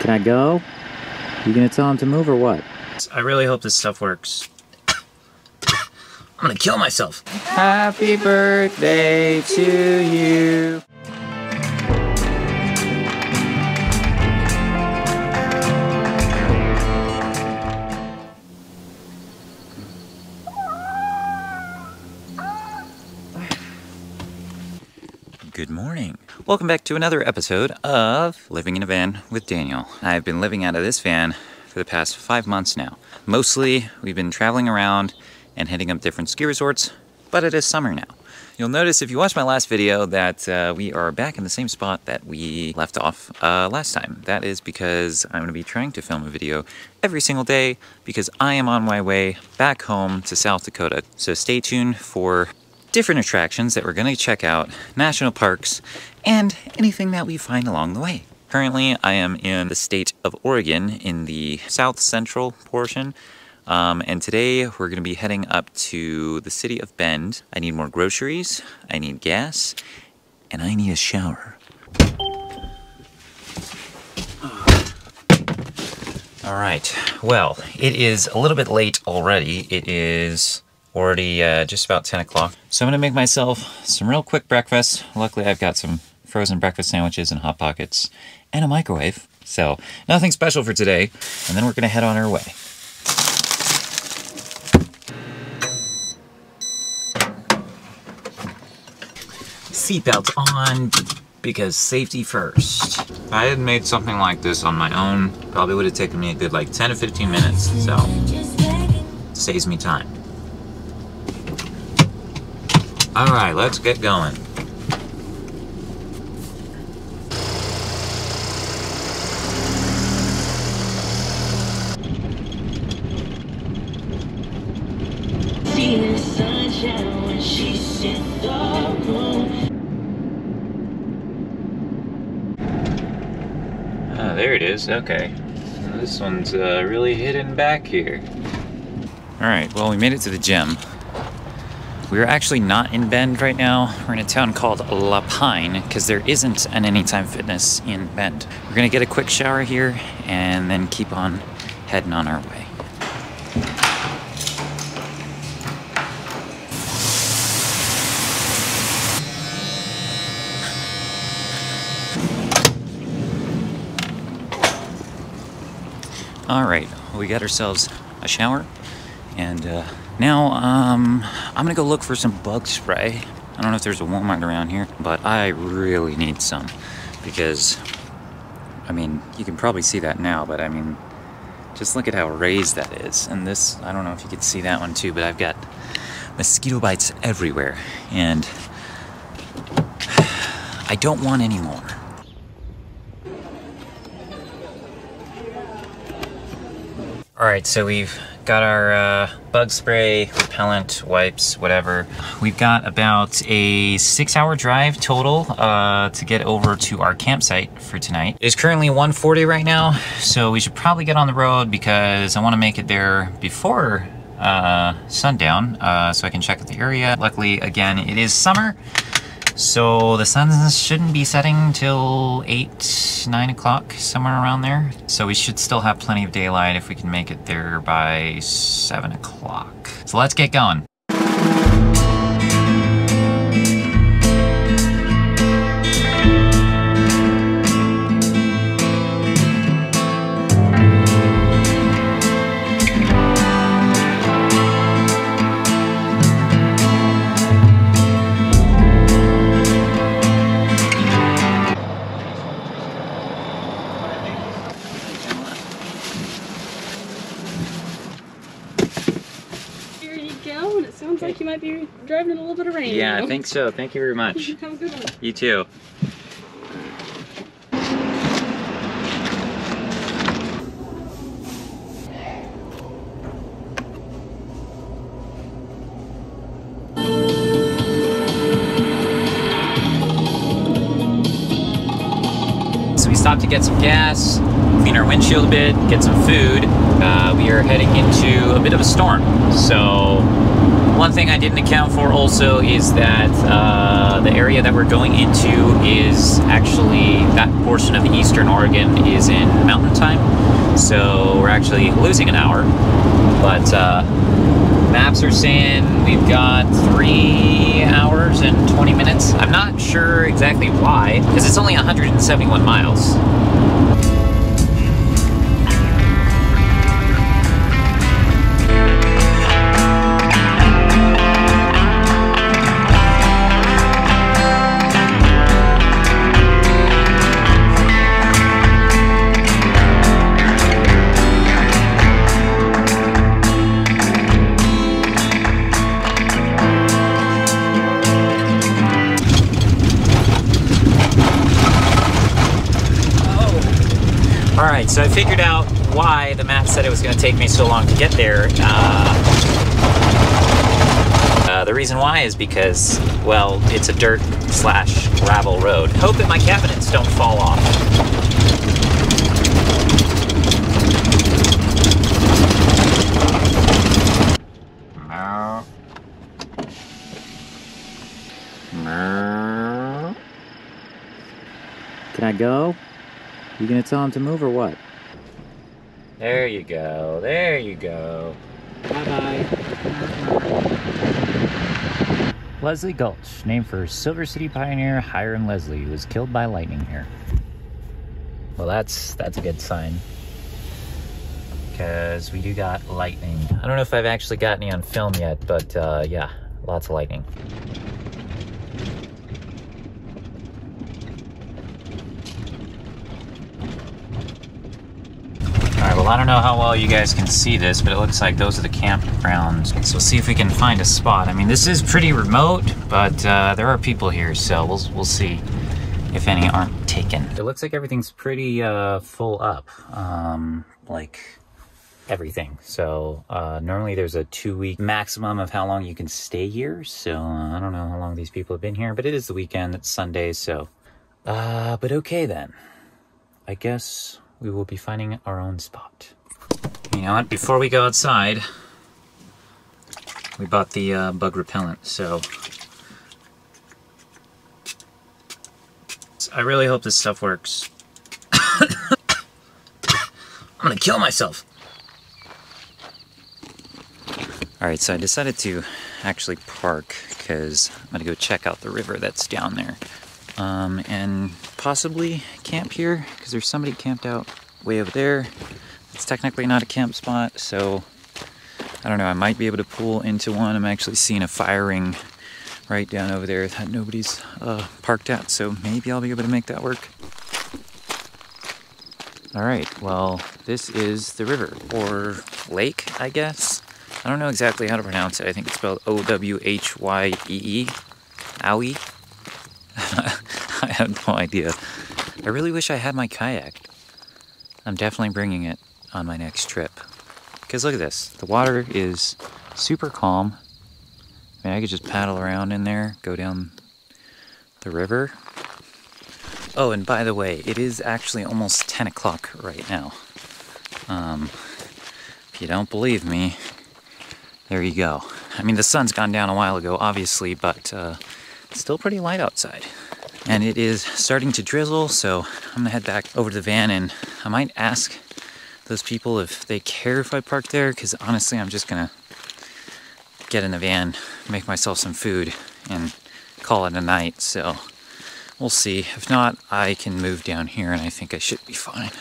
Can I go? You gonna tell him to move or what? I really hope this stuff works. I'm gonna kill myself. Happy birthday to you. Welcome back to another episode of Living in a Van with Daniel. I've been living out of this van for the past five months now. Mostly, we've been traveling around and hitting up different ski resorts, but it is summer now. You'll notice if you watched my last video that uh, we are back in the same spot that we left off uh, last time. That is because I'm going to be trying to film a video every single day because I am on my way back home to South Dakota. So stay tuned for different attractions that we're going to check out, national parks, and anything that we find along the way. Currently, I am in the state of Oregon in the south central portion. Um, and today we're going to be heading up to the city of Bend. I need more groceries, I need gas, and I need a shower. All right, well, it is a little bit late already. It is already uh, just about 10 o'clock. So I'm gonna make myself some real quick breakfast. Luckily I've got some frozen breakfast sandwiches and Hot Pockets and a microwave. So nothing special for today. And then we're gonna head on our way. Seatbelts on because safety first. If I had made something like this on my own, probably would have taken me a good like 10 to 15 minutes. So saves me time. All right, let's get going. Ah, there it is. Okay. This one's uh, really hidden back here. All right, well, we made it to the gym. We're actually not in Bend right now. We're in a town called La Pine because there isn't an Anytime Fitness in Bend. We're gonna get a quick shower here and then keep on heading on our way. All right, we got ourselves a shower, and uh, now um, I'm gonna go look for some bug spray. I don't know if there's a Walmart around here, but I really need some because, I mean, you can probably see that now, but I mean, just look at how raised that is. And this, I don't know if you can see that one too, but I've got mosquito bites everywhere, and I don't want any more. All right, so we've got our uh, bug spray, repellent, wipes, whatever. We've got about a six hour drive total uh, to get over to our campsite for tonight. It's currently 1.40 right now, so we should probably get on the road because I wanna make it there before uh, sundown uh, so I can check out the area. Luckily, again, it is summer, so the sun shouldn't be setting till 8, 9 o'clock, somewhere around there. So we should still have plenty of daylight if we can make it there by 7 o'clock. So let's get going. I think so. Thank you very much. You too. So we stopped to get some gas, clean our windshield a bit, get some food. Uh, we are heading into a bit of a storm. So One thing I didn't account for also is that uh, the area that we're going into is actually that portion of eastern Oregon is in mountain time. So we're actually losing an hour. But uh, maps are saying we've got three hours and 20 minutes. I'm not sure exactly why, because it's only 171 miles. Figured out why the map said it was going to take me so long to get there. Uh, uh, the reason why is because, well, it's a dirt slash gravel road. Hope that my cabinets don't fall off. Can I go? You gonna tell him to move or what? There you go. There you go. Bye bye. Leslie Gulch, named for Silver City pioneer Hiram Leslie, who was killed by lightning here. Well, that's that's a good sign. Because we do got lightning. I don't know if I've actually got any on film yet, but uh, yeah, lots of lightning. I don't know how well you guys can see this, but it looks like those are the campgrounds. So we'll see if we can find a spot. I mean, this is pretty remote, but uh, there are people here, so we'll, we'll see if any aren't taken. It looks like everything's pretty uh, full up, um, like everything. So uh, normally there's a two week maximum of how long you can stay here. So uh, I don't know how long these people have been here, but it is the weekend, it's Sunday, so. Uh, but okay then. I guess we will be finding our own spot. You know what? Before we go outside, we bought the uh, bug repellent, so I really hope this stuff works. I'm gonna kill myself. All right, so I decided to actually park because I'm gonna go check out the river that's down there. Um, and possibly camp here because there's somebody camped out way over there. It's technically not a camp spot, so I don't know. I might be able to pull into one. I'm actually seeing a firing right down over there that nobody's uh, parked at, so maybe I'll be able to make that work. All right, well, this is the river or lake, I guess. I don't know exactly how to pronounce it. I think it's spelled O W H Y E E. Owie. Have no idea. I really wish I had my kayak. I'm definitely bringing it on my next trip. Because look at this. The water is super calm. I mean, I could just paddle around in there, go down the river. Oh, and by the way, it is actually almost 10 o'clock right now. Um, if you don't believe me, there you go. I mean, the sun's gone down a while ago, obviously, but uh, it's still pretty light outside. And it is starting to drizzle, so I'm gonna head back over to the van and I might ask those people if they care if I park there, because honestly, I'm just gonna get in the van, make myself some food, and call it a night. So we'll see. If not, I can move down here and I think I should be fine.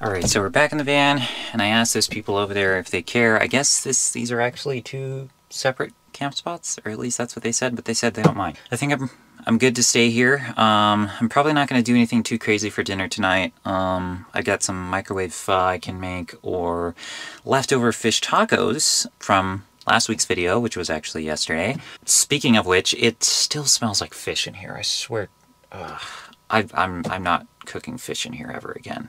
All right, so we're back in the van, and I asked those people over there if they care. I guess this these are actually two separate camp spots, or at least that's what they said, but they said they don't mind. I think I'm I'm good to stay here. Um, I'm probably not going to do anything too crazy for dinner tonight. Um, I got some microwave pho I can make, or leftover fish tacos from last week's video, which was actually yesterday. Speaking of which, it still smells like fish in here. I swear, Ugh. I, I'm I'm not cooking fish in here ever again.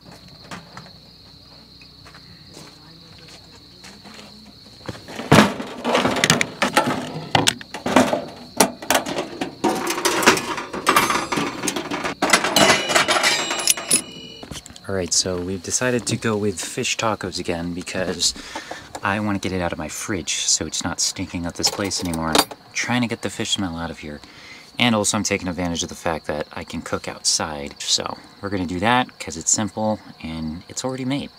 All right, so we've decided to go with fish tacos again because I want to get it out of my fridge so it's not stinking up this place anymore. I'm trying to get the fish smell out of here. And also I'm taking advantage of the fact that I can cook outside. So we're gonna do that because it's simple and it's already made.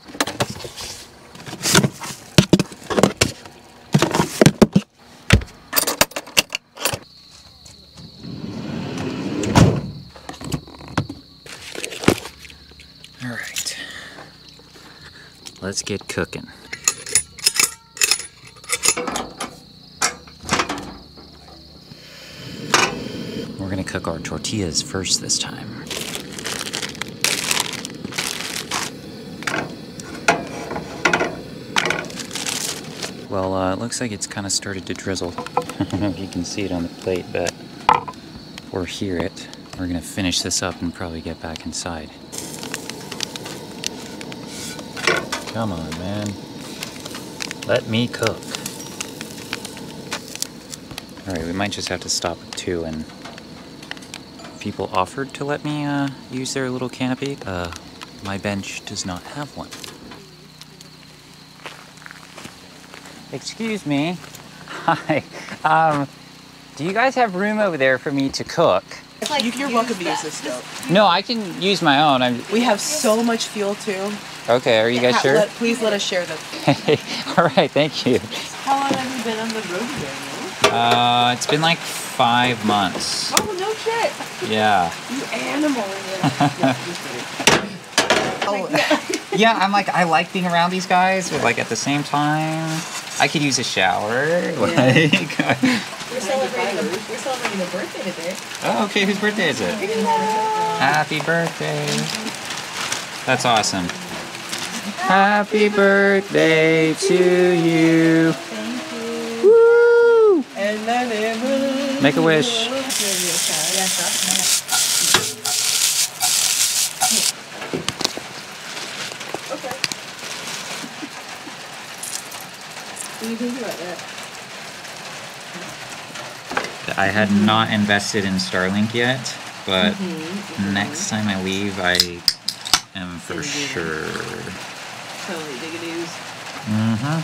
Let's get cooking. We're gonna cook our tortillas first this time. Well, uh, it looks like it's kind of started to drizzle. I don't know if you can see it on the plate, but or hear it. We're gonna finish this up and probably get back inside. Come on, man. Let me cook. Alright, we might just have to stop at two and people offered to let me uh, use their little canopy. Uh, my bench does not have one. Excuse me. Hi. Um, do you guys have room over there for me to cook? You, you're welcome to use this stove. No, I can use my own. I'm We have so much fuel too. Okay. Are you guys sure? let- please let us share them. All right. Thank you. How long have you been on the road here? Uh, it's been like five months. Oh no shit! Yeah. You animal! Yeah, oh, Yeah, I'm like I like being around these guys, but like at the same time, I could use a shower. Like, we're celebrating. We're celebrating a birthday today. oh, okay. Whose birthday is it? Happy birthday. That's awesome. Happy birthday to you. Woo! And then Make a wish. Okay. What do you think about that? I had not invested in Starlink yet, but next time I leave, I am for sure. Totally diggadoos. Mm-hmm.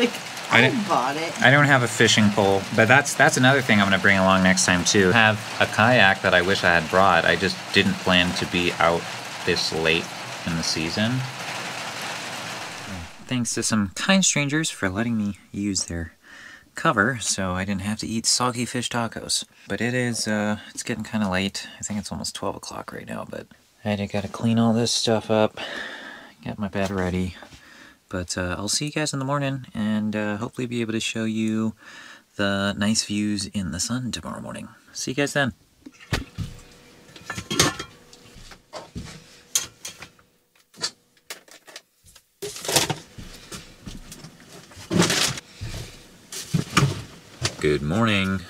Like I I, didn't- bought it. I don't have a fishing pole, but that's that's another thing I'm gonna bring along next time too. I have a kayak that I wish I had brought. I just didn't plan to be out this late in the season. Thanks to some kind strangers for letting me use their cover, so I didn't have to eat soggy fish tacos. But it is uh, it's getting kind of late. I think it's almost 12 o'clock right now. But I got to clean all this stuff up, get my bed ready. But uh, I'll see you guys in the morning and uh, hopefully be able to show you the nice views in the sun tomorrow morning. See you guys then. Good morning.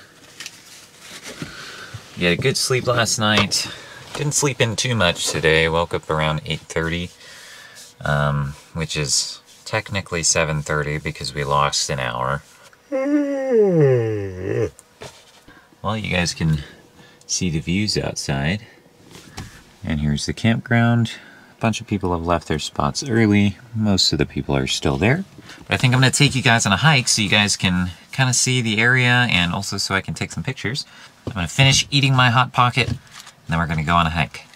You had a good sleep last night. Didn't sleep in too much today. Woke up around 8:30 um, which is technically 7.30 because we lost an hour. Well, you guys can see the views outside. And here's the campground. A bunch of people have left their spots early. Most of the people are still there. But I think I'm going to take you guys on a hike so you guys can kind of see the area and also so I can take some pictures. I'm going to finish eating my Hot Pocket and then we're going to go on a hike.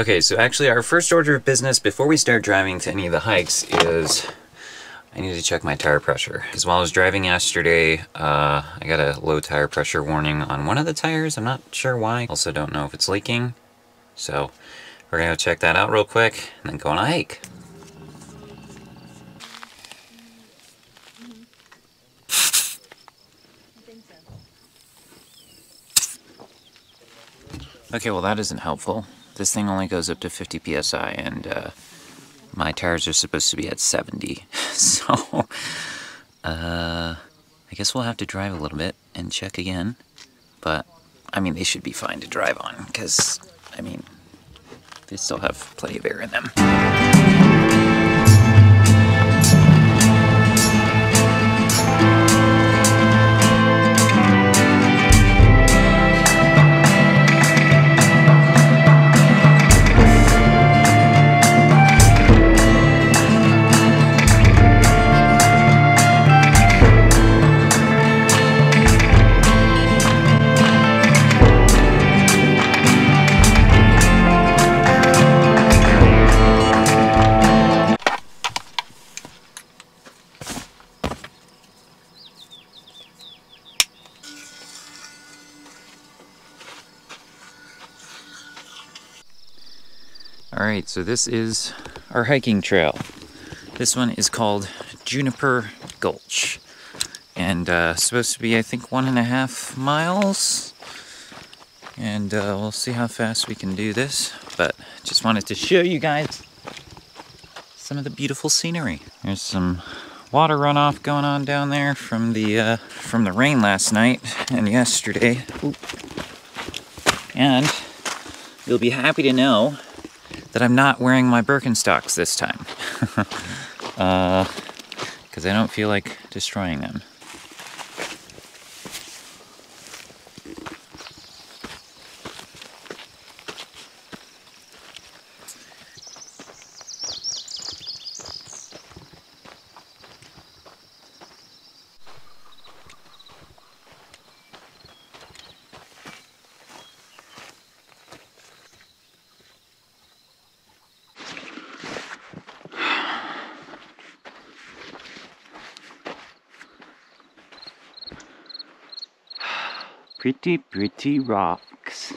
Okay, so actually our first order of business before we start driving to any of the hikes is I need to check my tire pressure. Because while I was driving yesterday, uh, I got a low tire pressure warning on one of the tires. I'm not sure why. Also don't know if it's leaking. So we're gonna go check that out real quick and then go on a hike. Okay, well that isn't helpful. This thing only goes up to 50 psi and uh, my tires are supposed to be at 70. so, uh, I guess we'll have to drive a little bit and check again. But, I mean, they should be fine to drive on because, I mean, they still have plenty of air in them. Right, so this is our hiking trail. This one is called Juniper Gulch. And uh, supposed to be, I think, one and a half miles. And uh, we'll see how fast we can do this. But just wanted to show you guys some of the beautiful scenery. There's some water runoff going on down there from the uh, from the rain last night and yesterday. And you'll be happy to know that I'm not wearing my Birkenstocks this time. Uh, because I don't feel like destroying them. Pretty, pretty rocks.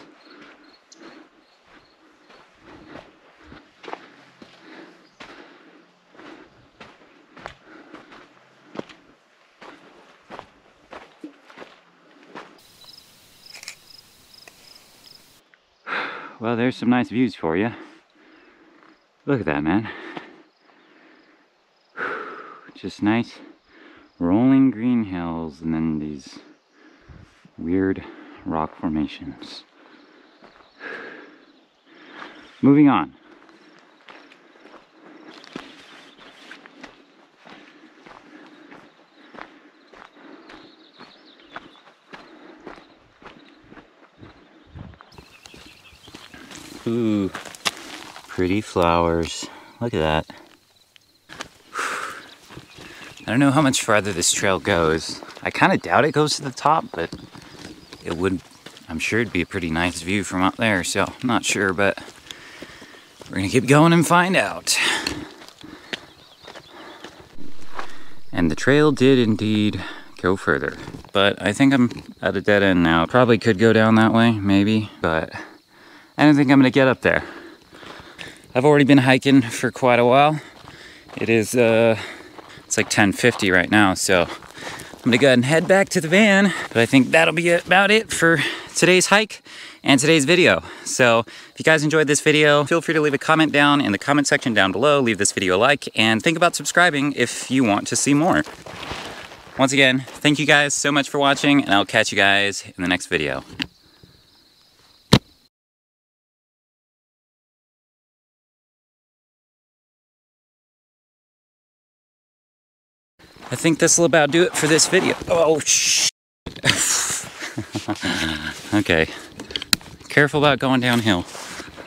Well, there's some nice views for you. Look at that, man. Just nice rolling green hills and then these weird rock formations. Moving on. Ooh, pretty flowers. Look at that. I don't know how much farther this trail goes. I kind of doubt it goes to the top, but it would, I'm sure it'd be a pretty nice view from up there, so I'm not sure, but we're gonna keep going and find out. And the trail did indeed go further, but I think I'm at a dead end now. Probably could go down that way, maybe, but I don't think I'm gonna get up there. I've already been hiking for quite a while. It is, uh, it's like 10.50 right now, so I'm gonna go ahead and head back to the van, but I think that'll be about it for today's hike and today's video. So if you guys enjoyed this video, feel free to leave a comment down in the comment section down below, leave this video a like, and think about subscribing if you want to see more. Once again, thank you guys so much for watching, and I'll catch you guys in the next video. I think this will about do it for this video. Oh, shh. okay. Careful about going downhill.